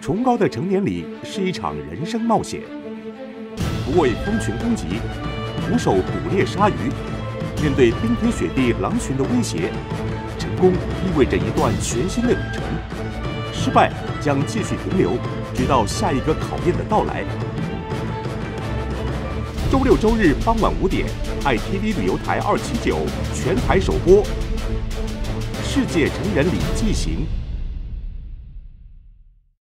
崇高的成年礼是一场人生冒险，不畏蜂群攻击，徒手捕猎鲨鱼，面对冰天雪地狼群的威胁，成功意味着一段全新的旅程，失败将继续停留，直到下一个考验的到来。周六周日傍晚五点，爱 TV 旅游台二七九全台首播《世界成人礼记行》。